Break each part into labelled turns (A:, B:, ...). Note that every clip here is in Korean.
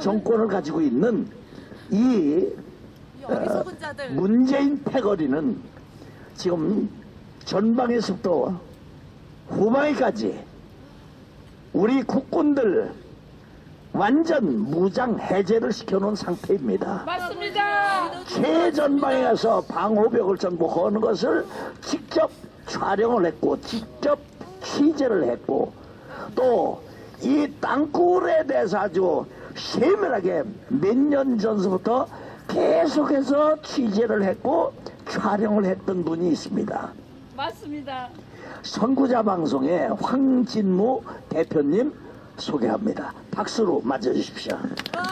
A: 정권을 가지고 있는
B: 이이
A: 어, 문재인 패거리는 지금 전방에서부터 후방에까지 우리 국군들 완전 무장 해제를 시켜놓은 상태입니다.
C: 맞습니다.
A: 최전방에 가서 방호벽을 정복하는 것을 직접 촬영을 했고 직접 취재를 했고 또 이 땅굴에 대해서 아주 세밀하게 몇 년 전서부터 계속해서 취재를 했고 촬영을 했던 분이 있습니다.
C: 맞습니다.
A: 선구자 방송의 황진무 대표님 소개합니다. 박수로 맞아주십시오.
B: 와,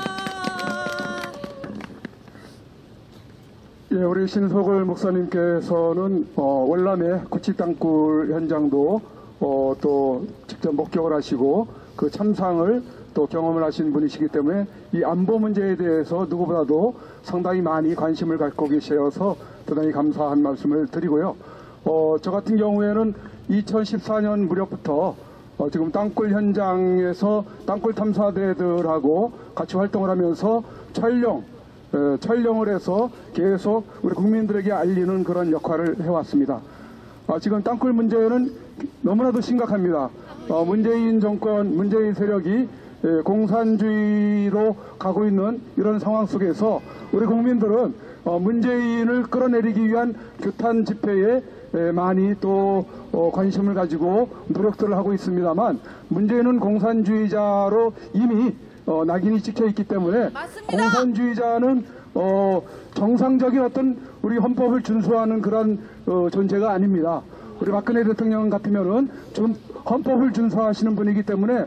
D: 예, 우리 신석을 목사님께서는 어, 월남의 구치 땅굴 현장도 어, 또 직접 목격을 하시고 그 참상을 또 경험을 하신 분이시기 때문에 이 안보 문제에 대해서 누구보다도 상당히 많이 관심을 갖고 계셔서 대단히 감사한 말씀을 드리고요. 어, 저 같은 경우에는 2014년 무렵부터 어, 지금 땅굴 현장에서 땅굴 탐사대들하고 같이 활동을 하면서 촬영, 어, 촬영을 해서 계속 우리 국민들에게 알리는 그런 역할을 해왔습니다. 아, 지금 땅굴 문제는 너무나도 심각합니다. 어, 문재인 정권, 문재인 세력이 예, 공산주의로 가고 있는 이런 상황 속에서 우리 국민들은 어, 문재인을 끌어내리기 위한 규탄 집회에 예, 많이 또 어, 관심을 가지고 노력들을 하고 있습니다만 문재인은 공산주의자로 이미 어, 낙인이 찍혀 있기 때문에
B: 맞습니다.
D: 공산주의자는 어, 정상적인 어떤 우리 헌법을 준수하는 그런 어, 존재가 아닙니다. 우리 박근혜 대통령 같으면은 좀 헌법을 준수하시는 분이기 때문에 에,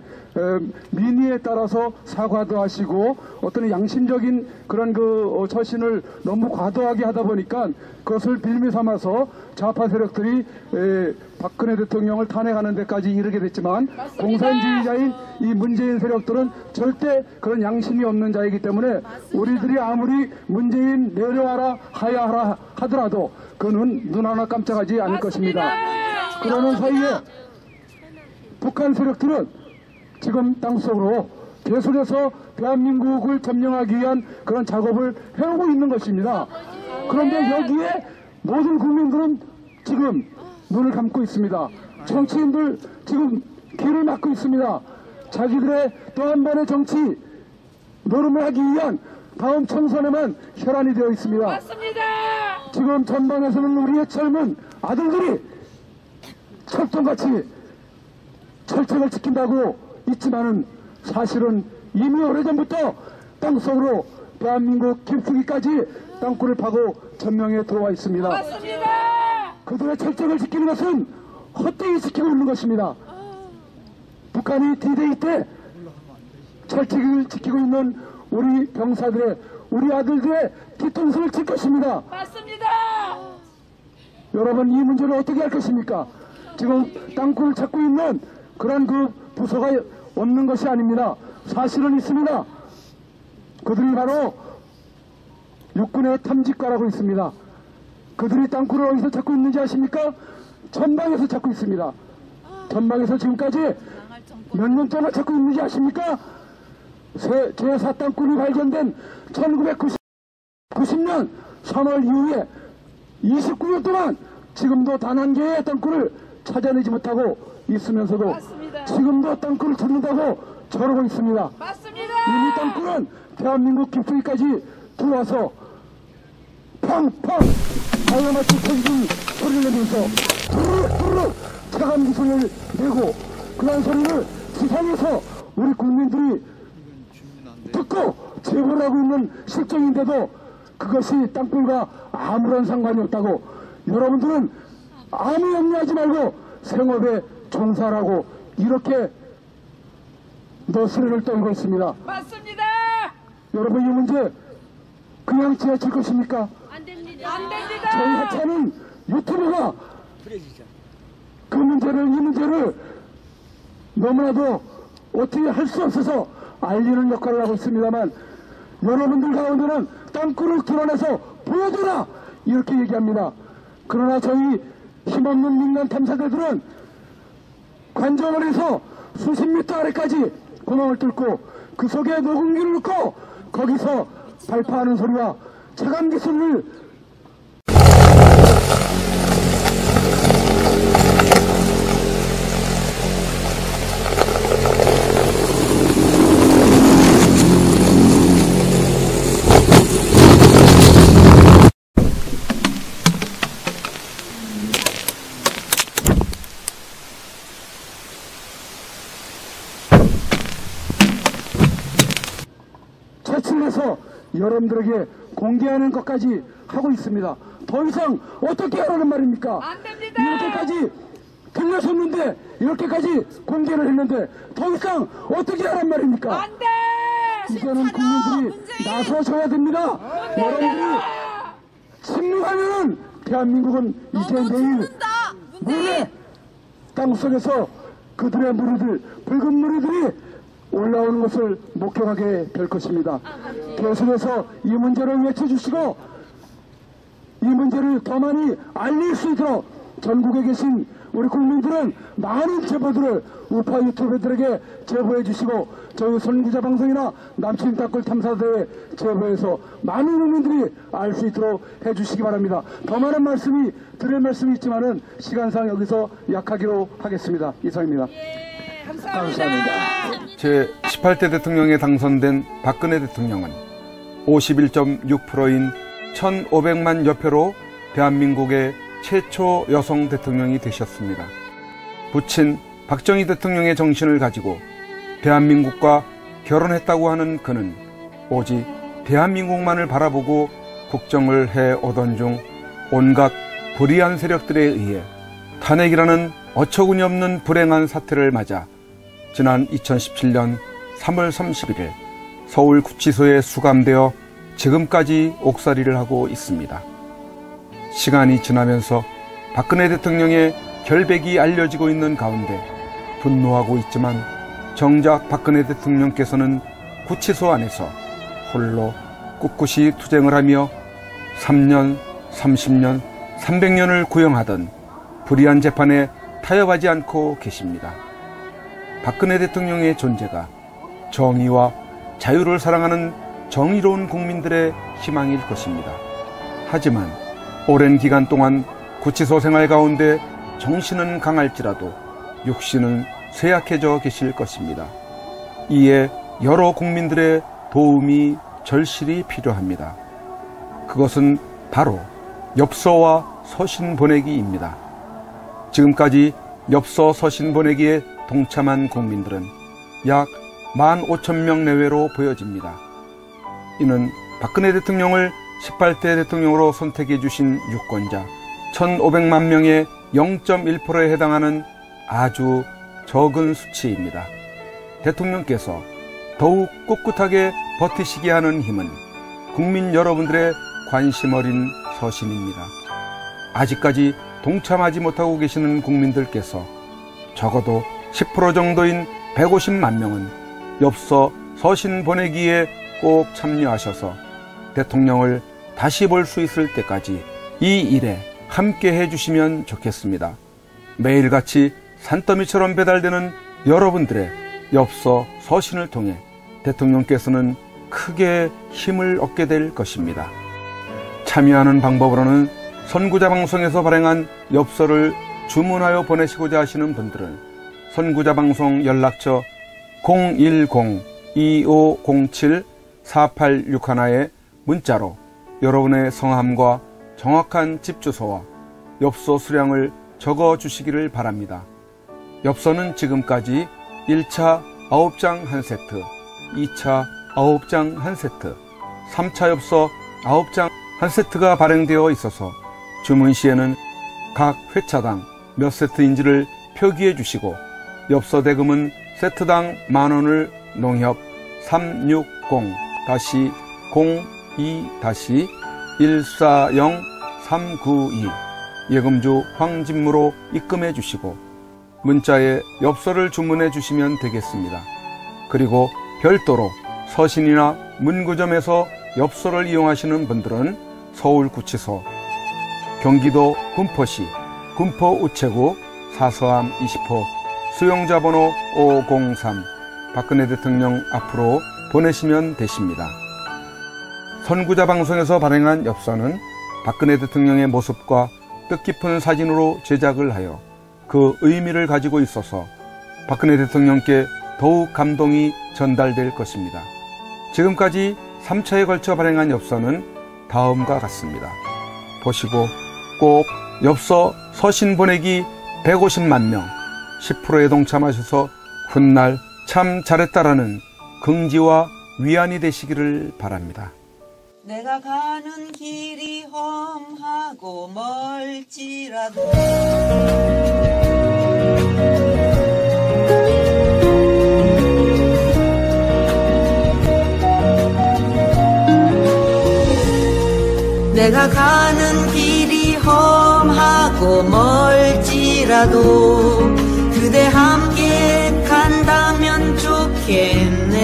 D: 민의에 따라서 사과도 하시고 어떤 양심적인 그런 그 어, 처신을 너무 과도하게 하다 보니까 그것을 빌미 삼아서 좌파 세력들이 에, 박근혜 대통령을 탄핵하는 데까지 이르게 됐지만 공산주의자인 이 문재인 세력들은 절대 그런 양심이 없는 자이기 때문에 우리들이 아무리 문재인 내려와라 하야하라 하더라도 그는 눈 하나 깜짝하지 않을 것입니다. 그러는 사이에 북한 세력들은 지금 땅속으로 계속해서 대한민국을 점령하기 위한 그런 작업을 해오고 있는 것입니다. 그런데 여기에 모든 국민들은 지금 눈을 감고 있습니다. 정치인들 지금 길을 막고 있습니다. 자기들의 또 한 번의 정치 노름을 하기 위한 다음 총선에만 혈안이 되어 있습니다.
C: 맞습니다.
D: 지금 전방에서는 우리의 젊은 아들들이 철통같이 철책을 지킨다고 있지만은 사실은 이미 오래전부터 땅속으로 대한민국 김프기까지 땅굴을 파고 전명에 들어와 있습니다.
C: 맞습니다.
D: 그들의 철책을 지키는 것은 헛되이 지키고 있는 것입니다. 북한이 D-Day 때 철책을 지키고 있는 우리 병사들의 우리 아들들의 뒤통수를 칠 것입니다.
C: 맞습니다.
D: 여러분 이 문제를 어떻게 할 것입니까? 지금 땅굴을 찾고 있는 그런 그 부서가 없는 것이 아닙니다. 사실은 있습니다. 그들이 바로 육군의 탐지과라고 있습니다. 그들이 땅굴을 어디서 찾고 있는지 아십니까? 전방에서 찾고 있습니다. 전방에서 지금까지 몇년 동안 찾고 있는지 아십니까? 제, 제4 땅굴이 발견된 1990, 90년 3월 이후에 29년 동안 지금도 단 한 개의 땅굴을 찾아내지 못하고 있으면서도
C: 맞습니다.
D: 지금도 땅굴을 찾는다고 저러고 있습니다.
C: 맞습니다.
D: 이미 땅굴은 대한민국 깊숙이까지 들어와서 팡팡 다이아마치 터지는 소리를 내면서 후루룩 차가운 소리를 내고 그런 소리를 지상에서 우리 국민들이 듣고 제보를 하고 있는 실정인데도 그것이 땅굴과 아무런 상관이 없다고 여러분들은 아무 염려하지 말고 생업에 종사하고 이렇게 너스레를 떨고 있습니다.
C: 맞습니다.
D: 여러분 이 문제 그냥 지나칠 것입니까?
C: 안 됩니다.
D: 저희 하차는 유튜브가 그 문제를 이 문제를 너무나도 어떻게 할 수 없어서 알리는 역할을 하고 있습니다만 여러분들 가운데는 땅굴을 드러내서 보여줘라 이렇게 얘기합니다. 그러나 저희 힘없는 민간 탐사대들은 관정을 해서 수십 미터 아래까지 구멍을 뚫고 그 속에 녹음기를 넣고 거기서 발파하는 소리와 차간 기술을 제출해서 여러분들에게 공개하는 것까지 하고 있습니다. 더 이상 어떻게 하라는 말입니까?
C: 안 됩니다.
D: 이렇게까지 들려줬는데 이렇게까지 공개를 했는데 더 이상 어떻게 하란 말입니까?
C: 안 돼!
D: 이거는 국민들이 나서셔야 됩니다. 여러분들이 침묵하면 대한민국은 이제 내일 모레 땅속에서 그들의 무리들, 붉은 무리들이 올라오는 것을 목격하게 될 것입니다. 계속해서 이 문제를 외쳐주시고 이 문제를 더 많이 알릴 수 있도록 전국에 계신 우리 국민들은 많은 제보들을 우파 유튜버들에게 제보해 주시고 저희 선구자 방송이나 남친 댓글 탐사대에 제보해서 많은 국민들이 알 수 있도록 해 주시기 바랍니다. 더 많은 말씀이 드릴 말씀이 있지만은 시간상 여기서 약하기로 하겠습니다. 이상입니다.
C: 예, 감사합니다.
A: 감사합니다.
E: 제 18대 대통령에 당선된 박근혜 대통령은 51.6%인 1,500만 여표로 대한민국의 최초 여성 대통령이 되셨습니다. 부친 박정희 대통령의 정신을 가지고 대한민국과 결혼했다고 하는 그는 오직 대한민국만을 바라보고 국정을 해 오던 중 온갖 불의한 세력들에 의해 탄핵이라는 어처구니 없는 불행한 사태를 맞아 지난 2017년 3월 31일 서울 구치소에 수감되어 지금까지 옥살이를 하고 있습니다. 시간이 지나면서 박근혜 대통령의 결백이 알려지고 있는 가운데 분노하고 있지만 정작 박근혜 대통령께서는 구치소 안에서 홀로 꿋꿋이 투쟁을 하며 3년, 30년, 300년을 구형하던 불의한 재판에 타협하지 않고 계십니다. 박근혜 대통령의 존재가 정의와 자유를 사랑하는 정의로운 국민들의 희망일 것입니다. 하지만 오랜 기간 동안 구치소 생활 가운데 정신은 강할지라도 육신은 쇠약해져 계실 것입니다. 이에 여러 국민들의 도움이 절실히 필요합니다. 그것은 바로 엽서와 서신 보내기입니다. 지금까지 엽서 서신 보내기에 동참한 국민들은 약 15,000명 내외로 보여집니다. 이는 박근혜 대통령을 18대 대통령으로 선택해 주신 유권자 1,500만 명의 0.1%에 해당하는 아주 적은 수치입니다. 대통령께서 더욱 꿋꿋하게 버티시게 하는 힘은 국민 여러분들의 관심 어린 서신입니다. 아직까지 동참하지 못하고 계시는 국민들께서 적어도 10% 정도인 150만 명은 엽서 서신 보내기에 꼭 참여하셔서 대통령을 다시 볼 수 있을 때까지 이 일에 함께 해주시면 좋겠습니다. 매일같이 산더미처럼 배달되는 여러분들의 엽서 서신을 통해 대통령께서는 크게 힘을 얻게 될 것입니다. 참여하는 방법으로는 선구자 방송에서 발행한 엽서를 주문하여 보내시고자 하시는 분들은 선구자 방송 연락처 010-2507-4861에 문자로 여러분의 성함과 정확한 집 주소와 엽서 수량을 적어 주시기를 바랍니다. 엽서는 지금까지 1차 9장 1세트, 2차 9장 1세트, 3차 엽서 9장 1세트가 발행되어 있어서 주문 시에는 각 회차당 몇 세트인지를 표기해 주시고 엽서 대금은 세트당 만 원을 농협 360-02-140-392 예금주 황진무로 입금해 주시고 문자에 엽서를 주문해 주시면 되겠습니다. 그리고 별도로 서신이나 문구점에서 엽서를 이용하시는 분들은 서울구치소, 경기도 군포시, 군포 우체국 사서함 20호 수용자 번호 503 박근혜 대통령 앞으로 보내시면 되십니다. 선구자 방송에서 발행한 엽서는 박근혜 대통령의 모습과 뜻깊은 사진으로 제작을 하여 그 의미를 가지고 있어서 박근혜 대통령께 더욱 감동이 전달될 것입니다. 지금까지 3차에 걸쳐 발행한 엽서는 다음과 같습니다. 보시고 꼭 엽서 서신 보내기 150만 명 10%에 동참하셔서 훗날 참 잘했다라는 긍지와 위안이 되시기를 바랍니다.
B: 내가 가는 길이 험하고 멀지라도 내가 가는 길이 험하고 멀지라도 함께 간다면 좋겠네.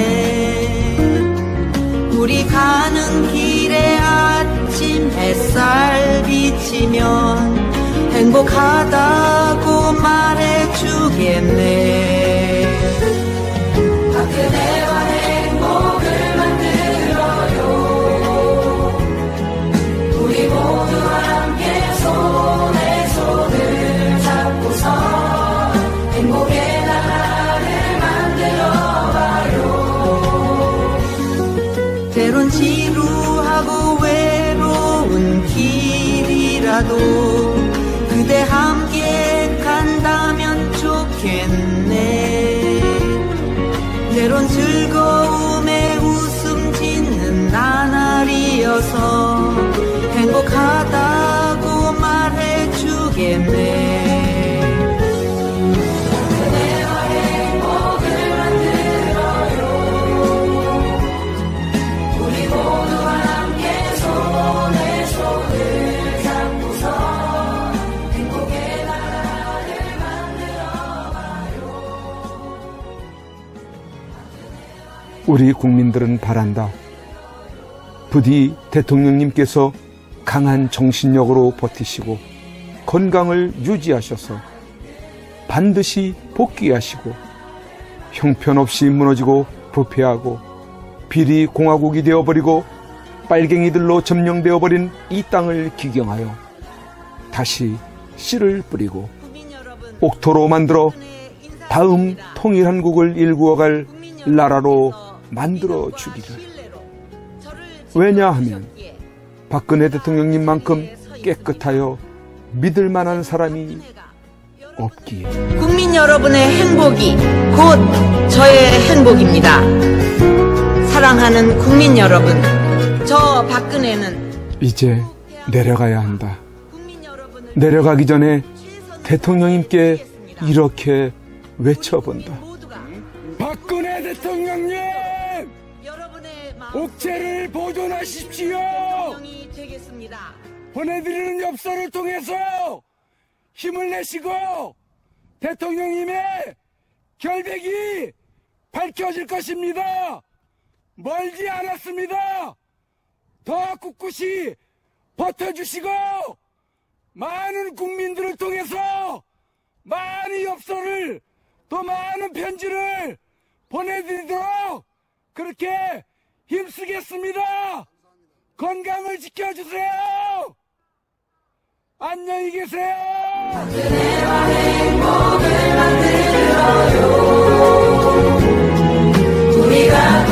B: 우리 가는 길에 아침 햇살 비치면 행복하다고 말해주겠네. 그대와 길 우리
E: 국민들은 바란다. 부디 대통령님께서 강한 정신력으로 버티시고 건강을 유지하셔서 반드시 복귀하시고 형편없이 무너지고 부패하고 비리 공화국이 되어버리고 빨갱이들로 점령되어 버린 이 땅을 기경하여 다시 씨를 뿌리고 옥토로 만들어 다음 통일 한국을 일구어갈 나라로 만들어 주기를. 왜냐하면 박근혜 대통령님만큼 깨끗하여 믿을 만한 사람이 없기에.
B: 국민 여러분의 행복이 곧 저의 행복입니다. 사랑하는 국민 여러분, 저 박근혜는
E: 이제 내려가야 한다. 내려가기 전에 대통령님께. 이렇게 외쳐본다.
C: 박근혜 대통령님 옥체를 보존하십시오.
B: 대통령이 되겠습니다.
C: 보내드리는 엽서를 통해서 힘을 내시고 대통령님의 결백이 밝혀질 것입니다. 멀지 않았습니다. 더 꿋꿋이 버텨주시고 많은 국민들을 통해서 많은 엽서를 또 많은 편지를 보내드리도록 그렇게 힘쓰겠습니다. 건강을 지켜주세요. 안녕히 계세요.
B: 행복을 만들어요. 우리가